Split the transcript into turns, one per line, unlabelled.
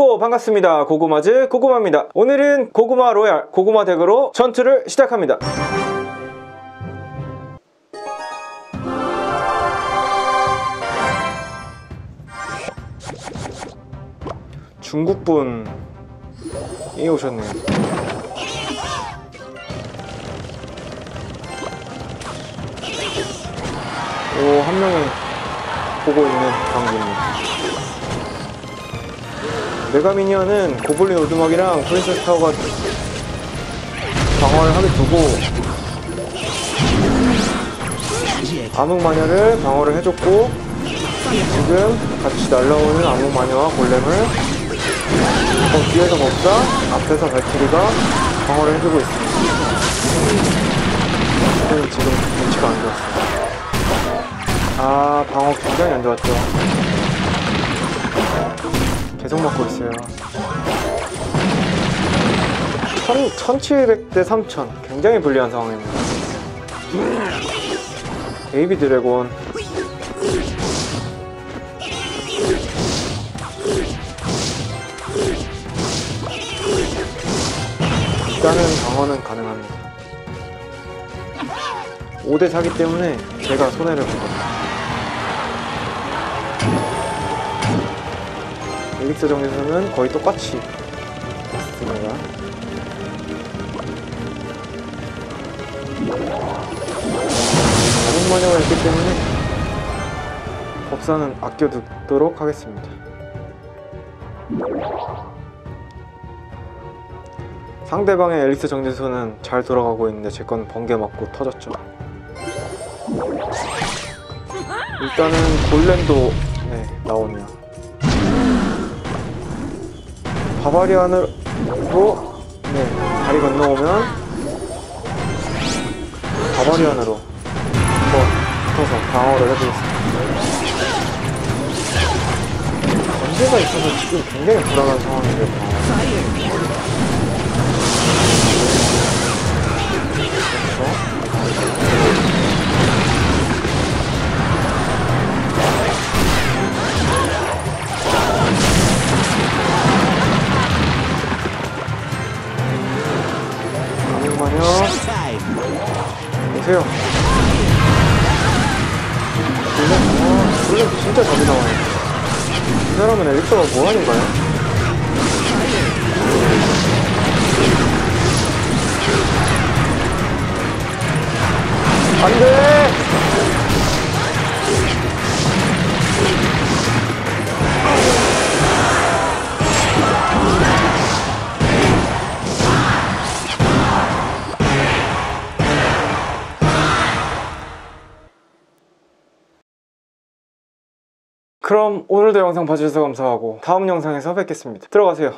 아이고 반갑습니다. 고구마즈 고구마입니다. 오늘은 고구마 로얄 고구마 덱으로 전투를 시작합니다. 중국분이 오셨네요. 오, 한 명이 보고 있는 광부입니다. 메가 미니언은 고블린 오두막이랑 프린세스 타워가 방어를 하게 두고 암흑 마녀를 방어를 해줬고 지금 같이 날라오는 암흑 마녀와 골렘을 어, 뒤에서 법사, 앞에서 발키리가 방어를 해주고 있습니다. 지금 눈치가 안 좋았어요. 아 방어 굉장히 안 좋았죠 계속 맞고 있어요. 1700대 3000 굉장히 불리한 상황입니다. 베이비 드래곤. 일단은 방어는 가능합니다. 5대 4기 때문에 제가 손해를 보거든요 엘릭서 정에서는 거의 똑같이 있습니다. 다른 마녀가 있기 때문에 법사는 아껴두도록 하겠습니다. 상대방의 엘릭스 정지수는 잘 돌아가고 있는데 제 건 번개 맞고 터졌죠. 일단은 골렘도 네, 나오네요. 바바리안으로 네, 다리 건너오면 바바리안으로 한번 붙어서 방어를 해보겠습니다. 전제가 있어서 지금 굉장히 불안한. 잠깐만요. 보세요. 블랙, 블랙 진짜 자주 나와요. 이 사람은 엘릭서가 뭐 하는 거야? 안 돼! 그럼 오늘도 영상 봐주셔서 감사하고 다음 영상에서 뵙겠습니다. 들어가세요.